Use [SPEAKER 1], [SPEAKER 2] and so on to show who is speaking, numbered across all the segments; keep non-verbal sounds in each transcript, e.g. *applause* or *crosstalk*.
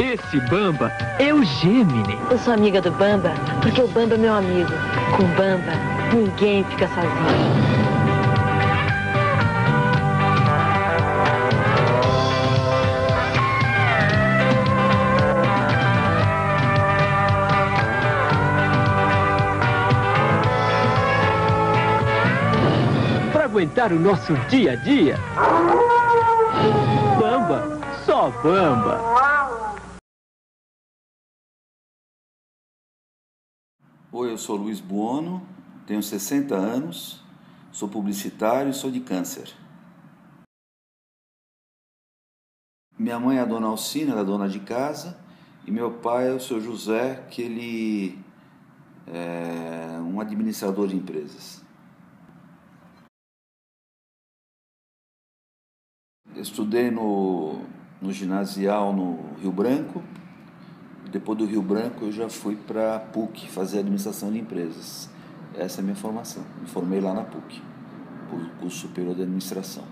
[SPEAKER 1] Esse Bamba é o Gemini.
[SPEAKER 2] Eu sou amiga do Bamba porque o Bamba é meu amigo. Com Bamba, ninguém fica sozinho.
[SPEAKER 1] Para aguentar o nosso dia a dia. Bamba, só Bamba.
[SPEAKER 3] Oi, eu sou Luiz Buono, tenho 60 anos, sou publicitário e sou de câncer. Minha mãe é a dona Alcina, ela é dona de casa, e meu pai é o seu José, que ele é um administrador de empresas. Estudei no, no ginasial no Rio Branco, depois do Rio Branco eu já fui para a PUC fazer administração de empresas. Essa é a minha formação. Me formei lá na PUC, curso superior de administração.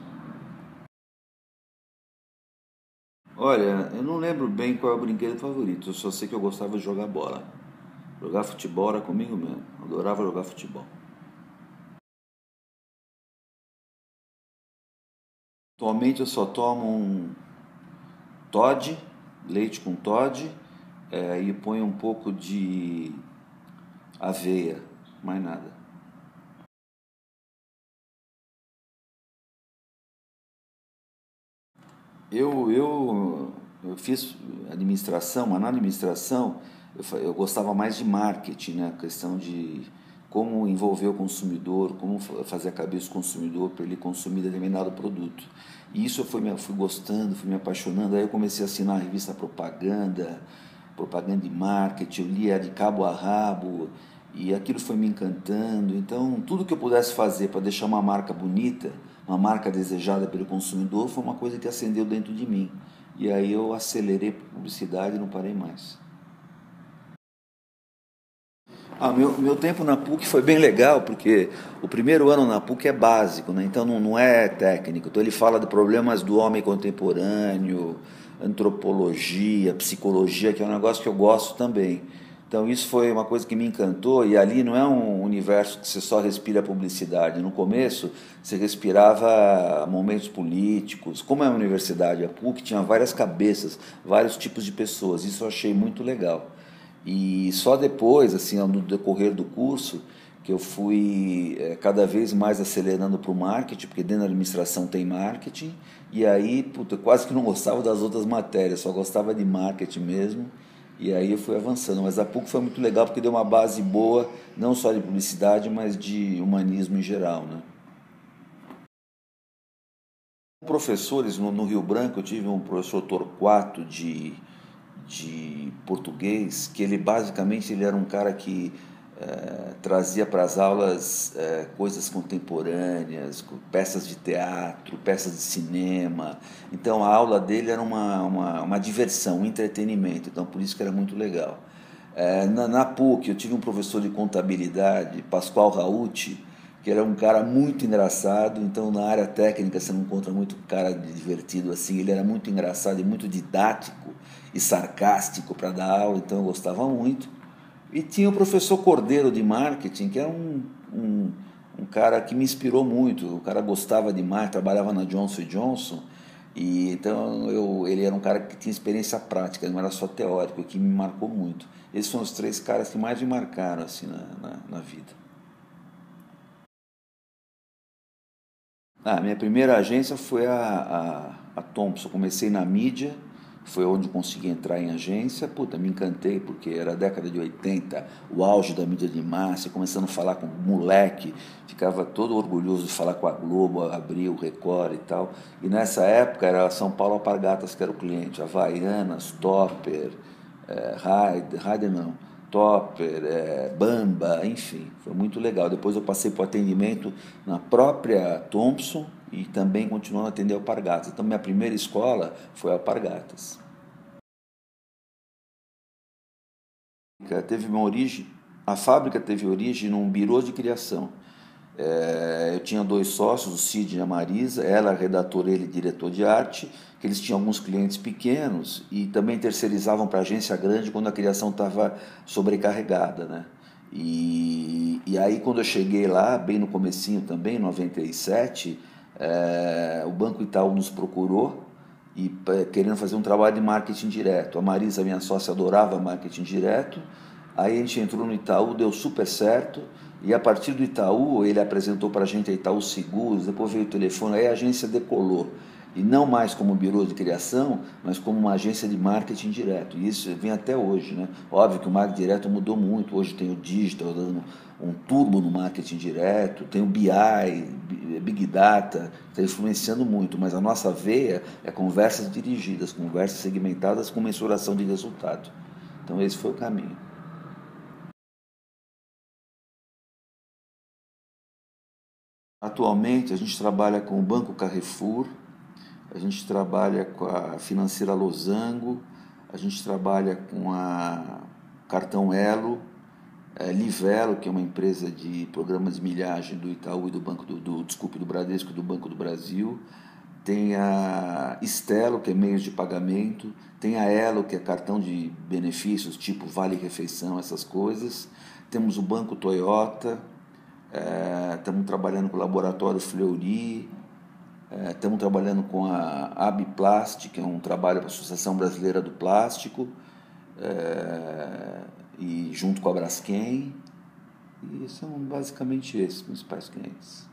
[SPEAKER 3] Olha, eu não lembro bem qual é o brinquedo favorito, eu só sei que eu gostava de jogar bola. Jogar futebol era comigo mesmo, adorava jogar futebol. Atualmente eu só tomo um Todd, leite com Todd, é, e ponho um pouco de aveia, mais nada. Eu, eu, eu fiz administração, mas na administração eu, eu gostava mais de marketing, né? a questão de como envolver o consumidor, como fazer a cabeça do consumidor para ele consumir determinado produto. E isso eu fui, fui gostando, fui me apaixonando. Aí eu comecei a assinar a revista Propaganda, propaganda de marketing, eu lia de cabo a rabo e aquilo foi me encantando. Então, tudo que eu pudesse fazer para deixar uma marca bonita, uma marca desejada pelo consumidor, foi uma coisa que acendeu dentro de mim. E aí eu acelerei publicidade e não parei mais. Ah, meu, meu tempo na PUC foi bem legal, porque o primeiro ano na PUC é básico, né? então não, não é técnico. Então ele fala de problemas do homem contemporâneo, antropologia, psicologia, que é um negócio que eu gosto também. Então isso foi uma coisa que me encantou e ali não é um universo que você só respira publicidade. No começo você respirava momentos políticos. Como é uma universidade, a PUC tinha várias cabeças, vários tipos de pessoas. Isso eu achei muito legal. E só depois, assim, no decorrer do curso, que eu fui é, cada vez mais acelerando para o marketing, porque dentro da administração tem marketing, e aí puta, quase que não gostava das outras matérias, só gostava de marketing mesmo, e aí eu fui avançando. Mas a PUC foi muito legal porque deu uma base boa, não só de publicidade, mas de humanismo em geral. Né? Professores no, no Rio Branco, eu tive um professor Torquato de de português, que ele basicamente ele era um cara que é, trazia para as aulas é, coisas contemporâneas, peças de teatro, peças de cinema. Então a aula dele era uma, uma, uma diversão, um entretenimento, então por isso que era muito legal. É, na, na, PUC eu tive um professor de contabilidade, Pascoal Rauti, que era um cara muito engraçado, então na área técnica você não encontra muito cara divertido assim, ele era muito engraçado e muito didático e sarcástico para dar aula, então eu gostava muito. E tinha o professor Cordeiro de marketing, que era um, um, um cara que me inspirou muito, o cara gostava demais, trabalhava na Johnson Johnson, e então eu, ele era um cara que tinha experiência prática, não era só teórico, que me marcou muito. Esses são os três caras que mais me marcaram assim na, na, na vida. Ah, minha primeira agência foi a, a, a Thompson. Comecei na mídia, foi onde consegui entrar em agência. Puta, me encantei, porque era a década de 80, o auge da mídia de massa, começando a falar com moleque, ficava todo orgulhoso de falar com a Globo, abrir o Record e tal. E nessa época era São Paulo Apargatas que era o cliente, Havaianas, Topper, é, Raider, Raider não, Topper, é, Bamba, enfim, foi muito legal. Depois eu passei para o atendimento na própria Thompson e também continuando a atender Alpargatas. Então, minha primeira escola foi Alpargatas. Teve uma origem, a fábrica teve origem num birô de criação. É, eu tinha dois sócios, o Cid e a Marisa, ela redator, ele diretor de arte, que eles tinham alguns clientes pequenos e também terceirizavam para agência grande quando a criação estava sobrecarregada, né? E, e aí quando eu cheguei lá, bem no comecinho também, em 97, é, o Banco Itaú nos procurou e querendo fazer um trabalho de marketing direto. A Marisa, minha sócia, adorava marketing direto. Aí a gente entrou no Itaú, deu super certo. E a partir do Itaú, ele apresentou para a gente a Itaú Seguros, depois veio o telefone, aí a agência decolou. E não mais como birô de criação, mas como uma agência de marketing direto. E isso vem até hoje. Né? Óbvio que o marketing direto mudou muito. Hoje tem o digital dando um turbo no marketing direto, tem o BI, Big Data, está influenciando muito. Mas a nossa veia é conversas dirigidas, conversas segmentadas com mensuração de resultado. Então esse foi o caminho. Atualmente a gente trabalha com o Banco Carrefour, a gente trabalha com a financeira Losango, a gente trabalha com a Cartão Elo, é, Livelo, que é uma empresa de programas de milhagem do Itaú e do Banco do, do desculpe, do Bradesco e do Banco do Brasil. Tem a Estelo, que é meios de pagamento, tem a Elo, que é cartão de benefícios, tipo Vale Refeição, essas coisas. Temos o Banco Toyota, estamos é, trabalhando com o Laboratório Fleury, é, estamos trabalhando com a Abiplast, que é um trabalho para a Associação Brasileira do Plástico, é, e junto com a Braskem. E são basicamente esses principais clientes.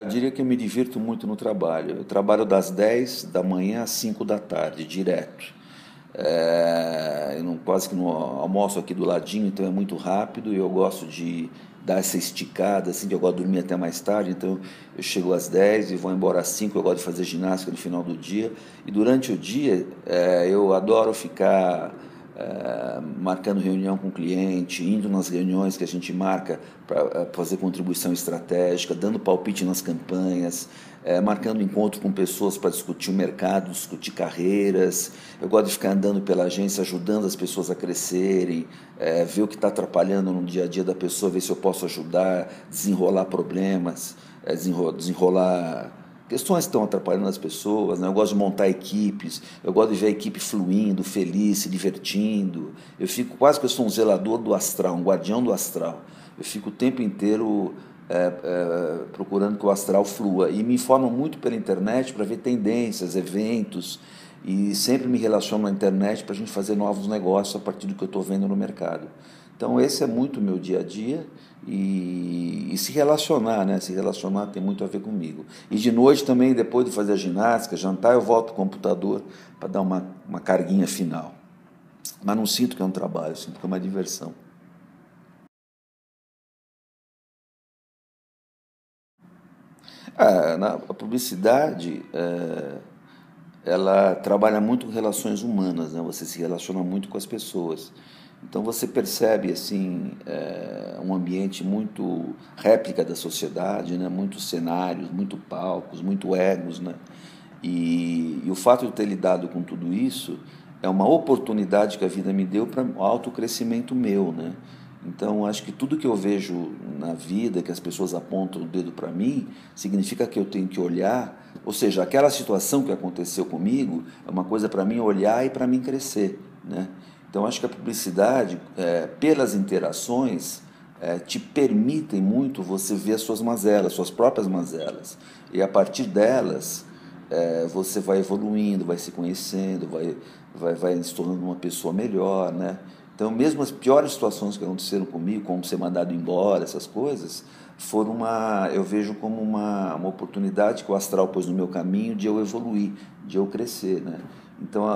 [SPEAKER 3] Eu diria que eu me divirto muito no trabalho. Eu trabalho das 10 da manhã às 5 da tarde, direto. É, eu não, quase que não almoço aqui do ladinho, então é muito rápido e eu gosto de dar essa esticada, assim, eu gosto de dormir até mais tarde, então eu chego às 10 e vou embora às 5, eu gosto de fazer ginástica no final do dia. E durante o dia é, eu adoro ficar é, marcando reunião com o cliente, indo nas reuniões que a gente marca para é, fazer contribuição estratégica, dando palpite nas campanhas, é, marcando encontro com pessoas para discutir o mercado, discutir carreiras. Eu gosto de ficar andando pela agência, ajudando as pessoas a crescerem, é, ver o que está atrapalhando no dia a dia da pessoa, ver se eu posso ajudar, desenrolar problemas, desenrolar questões que estão atrapalhando as pessoas. Né? Eu gosto de montar equipes, eu gosto de ver a equipe fluindo, feliz, se divertindo. Eu fico quase que eu sou um zelador do astral, um guardião do astral. Eu fico o tempo inteiro é, é, procurando que o astral flua. E me informam muito pela internet para ver tendências, eventos. E sempre me relaciono na internet para a gente fazer novos negócios a partir do que eu estou vendo no mercado. Então, esse é muito meu dia a dia e, e, se relacionar, né? Se relacionar tem muito a ver comigo. E de noite também, depois de fazer a ginástica, jantar, eu volto para o computador para dar uma, uma carguinha final. Mas não sinto que é um trabalho, sinto que é uma diversão. Ah, na, a publicidade, é, ela trabalha muito relações humanas, né? Você se relaciona muito com as pessoas. Então você percebe assim é, um ambiente muito réplica da sociedade, né? muitos cenários, muito palcos, muito egos, né? E, e, o fato de ter lidado com tudo isso é uma oportunidade que a vida me deu para o autocrescimento meu, né? Então acho que tudo que eu vejo na vida, que as pessoas apontam o dedo para mim, significa que eu tenho que olhar, ou seja, aquela situação que aconteceu comigo é uma coisa para mim olhar e para mim crescer, né? Então, acho que a publicidade, é, pelas interações, é, te permitem muito você ver as suas mazelas, suas próprias mazelas. E a partir delas, é, você vai evoluindo, vai se conhecendo, vai, vai, vai se tornando uma pessoa melhor, né? Então, mesmo as piores situações que aconteceram comigo, como ser mandado embora, essas coisas, foram uma, eu vejo como uma, uma oportunidade que o astral pôs no meu caminho de eu evoluir, de eu crescer, né? Então,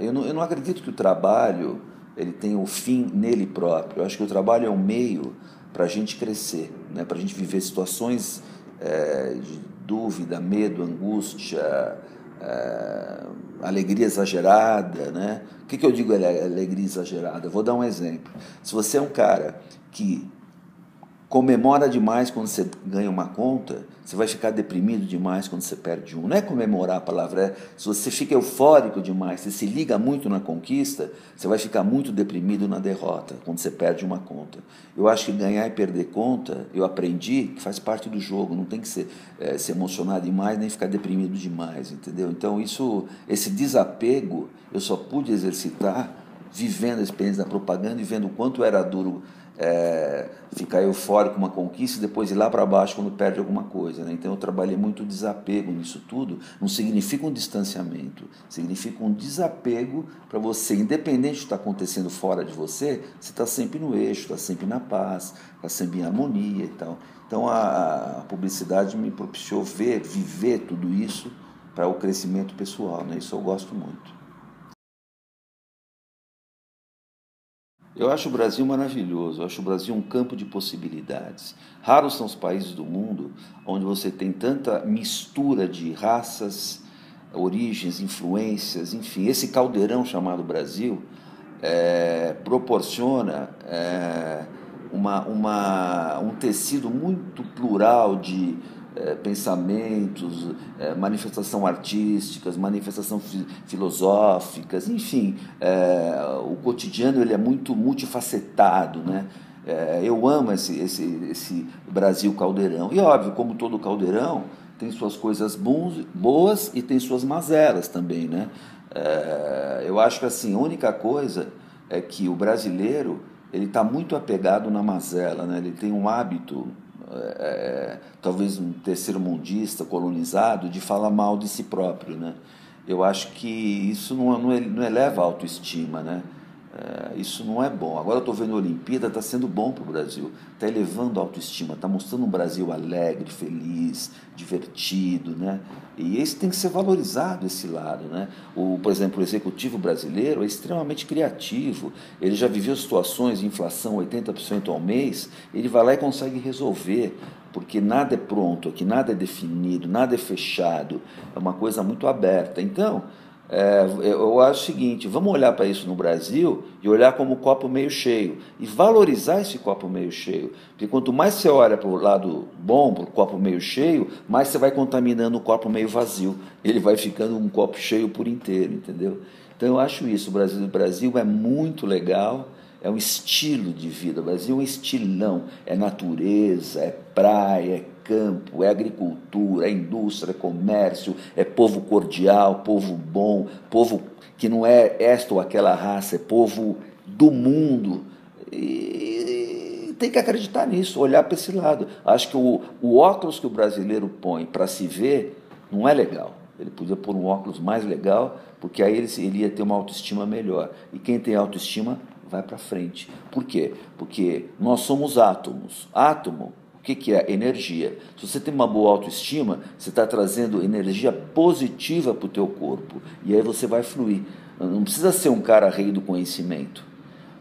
[SPEAKER 3] eu não, eu não acredito que o trabalho ele tenha o fim nele próprio. Eu acho que o trabalho é um meio para a gente crescer, né? para a gente viver situações é, de dúvida, medo, angústia, é, alegria exagerada. Né? O que, que eu digo alegria exagerada? vou dar um exemplo. Se você é um cara que comemora demais quando você ganha uma conta, você vai ficar deprimido demais quando você perde um. Não é comemorar a palavra, é se você fica eufórico demais, você se liga muito na conquista, você vai ficar muito deprimido na derrota, quando você perde uma conta. Eu acho que ganhar e perder conta, eu aprendi que faz parte do jogo, não tem que ser, é, se emocionar demais nem ficar deprimido demais, entendeu? Então, isso, esse desapego eu só pude exercitar vivendo a experiência da propaganda e vendo o quanto era duro é, ficar eufórico com uma conquista e depois ir lá para baixo quando perde alguma coisa. Né? Então eu trabalhei muito desapego nisso tudo. Não significa um distanciamento, significa um desapego para você, independente do que está acontecendo fora de você, você está sempre no eixo, está sempre na paz, está sempre em harmonia e tal. Então a, a publicidade me propiciou ver, viver tudo isso para o crescimento pessoal. Né? Isso eu gosto muito. Eu acho o Brasil maravilhoso, eu acho o Brasil um campo de possibilidades. Raros são os países do mundo onde você tem tanta mistura de raças, origens, influências, enfim. Esse caldeirão chamado Brasil é, proporciona é, uma, uma, um tecido muito plural de é, pensamentos, é, manifestação artísticas, manifestação fi filosóficas, enfim, é, o cotidiano ele é muito multifacetado, né? Eu amo esse, esse, esse Brasil caldeirão. E óbvio, como todo caldeirão, tem suas coisas boas e tem suas mazelas também, né? Eu acho que assim, a única coisa é que o brasileiro ele está muito apegado na mazela, né? ele tem um hábito é, talvez um terceiro mundista colonizado de falar mal de si próprio, né? Eu acho que isso não, não, eleva a autoestima, né? É, isso não é bom. Agora eu estou vendo a Olimpíada, está sendo bom para o Brasil, está elevando a autoestima, está mostrando um Brasil alegre, feliz, divertido, né? E esse tem que ser valorizado, esse lado, né? O, por exemplo, o executivo brasileiro é extremamente criativo, ele já viveu situações de inflação 80% ao mês, ele vai lá e consegue resolver, porque nada é pronto aqui, nada é definido, nada é fechado, é uma coisa muito aberta. Então, é, eu acho o seguinte: vamos olhar para isso no Brasil e olhar como copo meio cheio e valorizar esse copo meio cheio. Porque quanto mais você olha para o lado bom, para o copo meio cheio, mais você vai contaminando o copo meio vazio. *laughs* Ele vai ficando um copo cheio por inteiro, entendeu? Então eu acho isso. O Brasil, o Brasil é muito legal é um estilo de vida. O Brasil é um estilão, é natureza, é praia, é campo, é agricultura, é indústria, é comércio, é povo cordial, povo bom, povo que não é esta ou aquela raça, é povo do mundo. E tem que acreditar nisso, olhar para esse lado. Acho que o, o óculos que o brasileiro põe para se ver não é legal. Ele podia pôr um óculos mais legal, porque aí ele, ele ia ter uma autoestima melhor. E quem tem autoestima vai para frente. Por quê? Porque nós somos átomos. Átomo, o que, que é? Energia. Se você tem uma boa autoestima, você está trazendo energia positiva para o teu corpo. E aí você vai fluir. Não precisa ser um cara rei do conhecimento.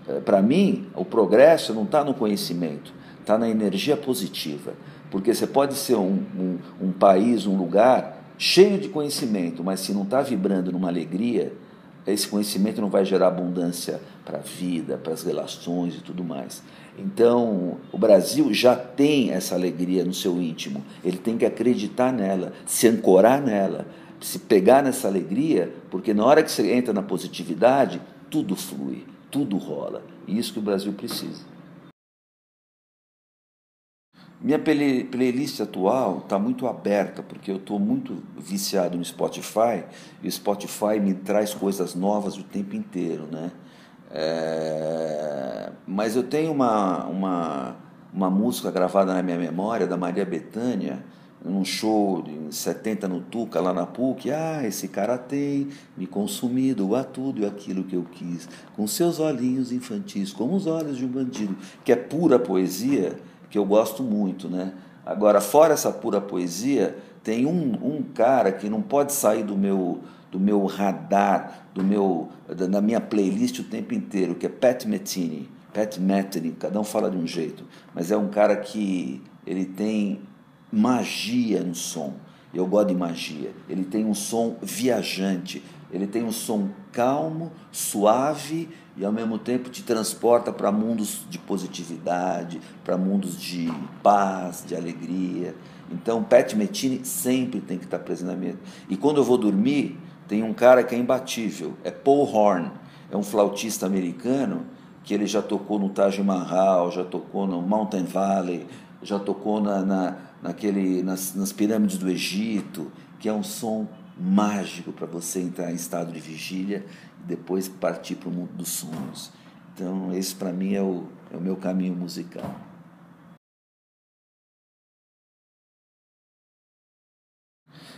[SPEAKER 3] É, para mim, o progresso não está no conhecimento, está na energia positiva. Porque você pode ser um, um, um país, um lugar cheio de conhecimento, mas se não está vibrando numa alegria, esse conhecimento não vai gerar abundância para a vida, para as relações e tudo mais. Então, o Brasil já tem essa alegria no seu íntimo, ele tem que acreditar nela, se ancorar nela, se pegar nessa alegria, porque na hora que você entra na positividade, tudo flui, tudo rola. E isso que o Brasil precisa. Minha play, playlist atual está muito aberta, porque eu estou muito viciado no Spotify, e o Spotify me traz coisas novas o tempo inteiro, né? É, mas eu tenho uma, uma, uma música gravada na minha memória, da Maria Bethânia, num show de 70 no Tuca, lá na PUC, ah, esse cara tem me consumido a tudo e aquilo que eu quis, com seus olhinhos infantis, como os olhos de um bandido, que é pura poesia, que eu gosto muito, né? Agora, fora essa pura poesia, tem um, um cara que não pode sair do meu, do meu radar, do meu, da minha playlist o tempo inteiro, que é Pat Metheny. Pat Metheny, cada um fala de um jeito, mas é um cara que ele tem magia no som. Eu gosto de magia. Ele tem um som viajante, Ele tem um som calmo, suave e ao mesmo tempo te transporta para mundos de positividade, para mundos de paz, de alegria. Então, Pat Metini sempre tem que estar presente na minha. E quando eu vou dormir, tem um cara que é imbatível, é Paul Horn, é um flautista americano que ele já tocou no Taj Mahal, já tocou no Mountain Valley, já tocou na, na naquele, nas, nas pirâmides do Egito, que é um som mágico para você entrar em estado de vigília e depois partir para o mundo dos sonhos. Então, esse para mim é o, é o meu caminho musical.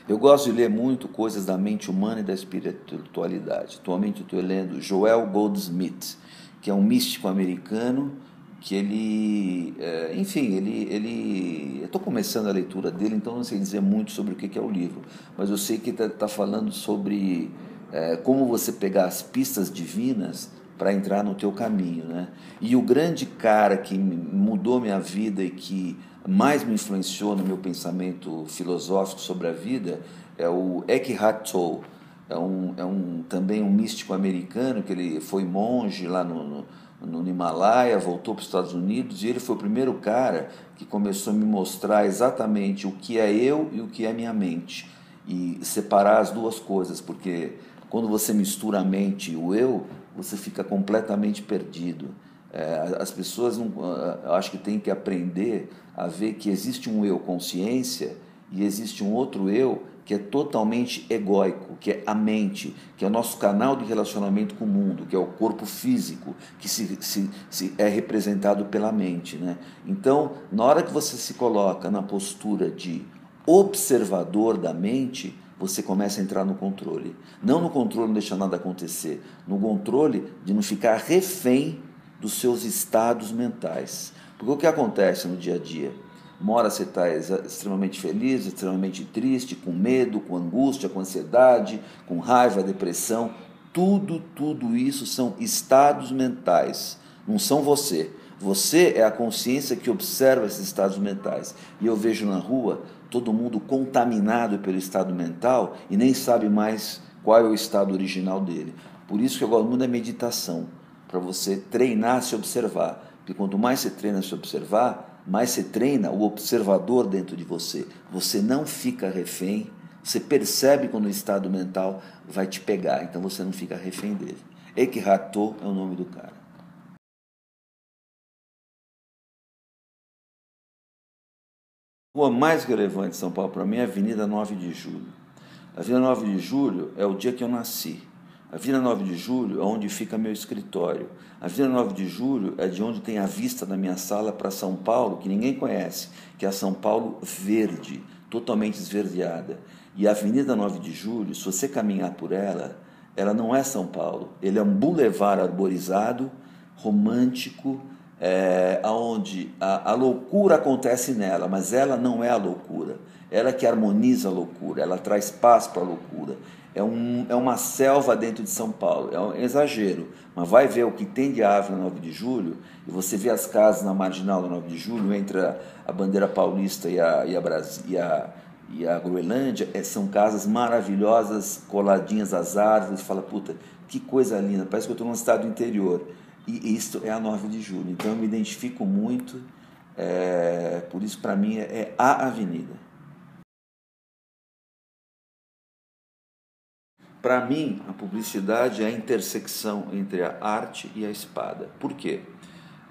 [SPEAKER 3] Eu gosto de ler muito coisas da mente humana e da espiritualidade. Atualmente eu estou lendo Joel Goldsmith, que é um místico americano que ele, é, enfim, ele, ele, eu estou começando a leitura dele, então não sei dizer muito sobre o que é o livro, mas eu sei que está tá falando sobre é, como você pegar as pistas divinas para entrar no teu caminho, né? E o grande cara que mudou minha vida e que mais me influenciou no meu pensamento filosófico sobre a vida é o Eckhart Tolle. É um, é um também um místico americano que ele foi monge lá no, no no Himalaia, voltou para os Estados Unidos e ele foi o primeiro cara que começou a me mostrar exatamente o que é eu e o que é minha mente e separar as duas coisas, porque quando você mistura a mente e o eu, você fica completamente perdido. É, as pessoas, não, eu acho que têm que aprender a ver que existe um eu consciência e existe um outro eu que é totalmente egóico, que é a mente, que é o nosso canal de relacionamento com o mundo, que é o corpo físico, que se, se, se é representado pela mente. Né? Então, na hora que você se coloca na postura de observador da mente, você começa a entrar no controle. Não no controle não deixar nada acontecer, no controle de não ficar refém dos seus estados mentais. Porque o que acontece no dia a dia? Uma hora você está extremamente feliz, extremamente triste, com medo, com angústia, com ansiedade, com raiva, depressão. Tudo, tudo isso são estados mentais, não são você. Você é a consciência que observa esses estados mentais. E eu vejo na rua todo mundo contaminado pelo estado mental e nem sabe mais qual é o estado original dele. Por isso que eu gosto muito da meditação, para você treinar se observar. Porque quanto mais você treina se observar, mais você treina o observador dentro de você. Você não fica refém, você percebe quando o estado mental vai te pegar, então você não fica refém dele. Eckhart Tolle é o nome do cara. A rua mais relevante de São Paulo para mim é a Avenida 9 de Julho. A Avenida 9 de Julho é o dia que eu nasci. A Vila 9 de Julho é onde fica meu escritório. A Vila 9 de Julho é de onde tem a vista da minha sala para São Paulo, que ninguém conhece, que é a São Paulo verde, totalmente esverdeada. E a Avenida 9 de Julho, se você caminhar por ela, ela não é São Paulo. Ele é um boulevard arborizado, romântico, é, onde a, a loucura acontece nela, mas ela não é a loucura. Ela que harmoniza a loucura, ela traz paz para a loucura é, um, é uma selva dentro de São Paulo. É um exagero, mas vai ver o que tem de árvore na 9 de julho, e você vê as casas na marginal da 9 de julho, entre a, a bandeira paulista e a, e a, e a, e a Groenlândia, é, são casas maravilhosas, coladinhas às árvores, fala, puta, que coisa linda, parece que eu estou num estado interior. E isto é a 9 de julho, então eu me identifico muito, é, por isso para mim é, é a avenida. Para mim, a publicidade é a intersecção entre a arte e a espada. Por quê?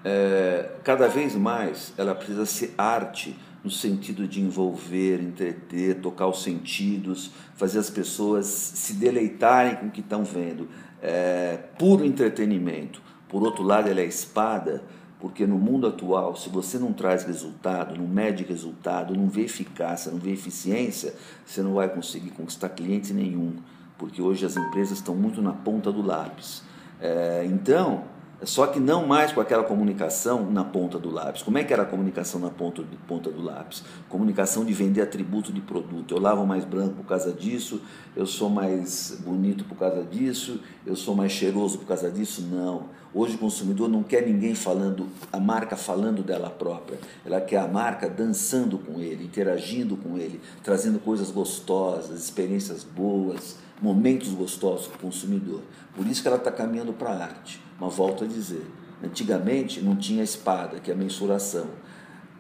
[SPEAKER 3] É, cada vez mais ela precisa ser arte no sentido de envolver, entreter, tocar os sentidos, fazer as pessoas se deleitarem com o que estão vendo. É, puro entretenimento. Por outro lado, ela é espada, porque no mundo atual, se você não traz resultado, não mede resultado, não vê eficácia, não vê eficiência, você não vai conseguir conquistar cliente nenhum porque hoje as empresas estão muito na ponta do lápis. É, então, só que não mais com aquela comunicação na ponta do lápis. Como é que era a comunicação na ponta, ponta do lápis? Comunicação de vender atributo de produto. Eu lavo mais branco por causa disso, eu sou mais bonito por causa disso, eu sou mais cheiroso por causa disso. Não. Hoje o consumidor não quer ninguém falando, a marca falando dela própria. Ela quer a marca dançando com ele, interagindo com ele, trazendo coisas gostosas, experiências boas, momentos gostosos para o consumidor. Por isso que ela está caminhando para a arte. Mas volto a dizer, antigamente não tinha espada, que é a mensuração.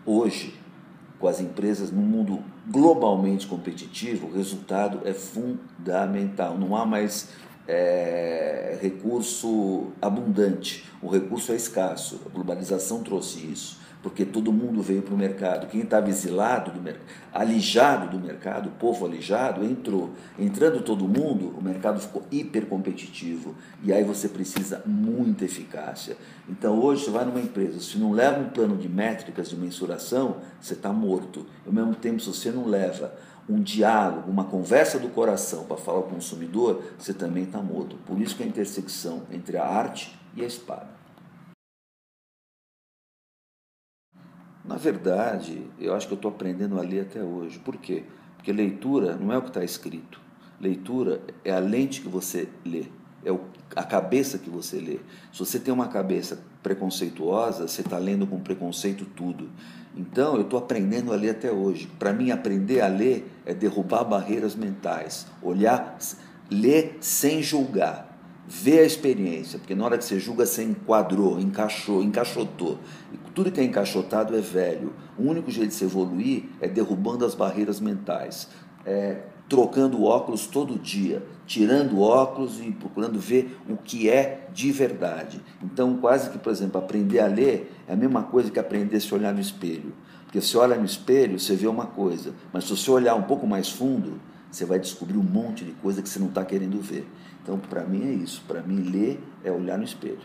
[SPEAKER 3] Hoje, com as empresas no mundo globalmente competitivo, o resultado é fundamental. Não há mais é, recurso abundante, o recurso é escasso. A globalização trouxe isso porque todo mundo veio para o mercado. Quem estava exilado, do mercado, alijado do mercado, o povo alijado, entrou. Entrando todo mundo, o mercado ficou hiper competitivo. E aí você precisa muita eficácia. Então hoje você vai numa empresa, se não leva um plano de métricas de mensuração, você está morto. Ao mesmo tempo, se você não leva um diálogo, uma conversa do coração para falar ao consumidor, você também está morto. Por isso que a intersecção entre a arte e a espada. Na verdade, eu acho que eu estou aprendendo a ler até hoje. Por quê? Porque leitura não é o que está escrito. Leitura é a lente que você lê, é a cabeça que você lê. Se você tem uma cabeça preconceituosa, você está lendo com preconceito tudo. Então, eu estou aprendendo a ler até hoje. Para mim, aprender a ler é derrubar barreiras mentais, olhar, ler sem julgar vê a experiência, porque na hora que você julga, você enquadrou, encaixou, encaixotou. E tudo que é encaixotado é velho. O único jeito de se evoluir é derrubando as barreiras mentais, é, trocando óculos todo dia, tirando óculos e procurando ver o que é de verdade. Então, quase que, por exemplo, aprender a ler é a mesma coisa que aprender a se olhar no espelho. Porque se olha no espelho, você vê uma coisa, mas se você olhar um pouco mais fundo, você vai descobrir um monte de coisa que você não está querendo ver. Então, para mim é isso. Para mim, ler é olhar no espelho.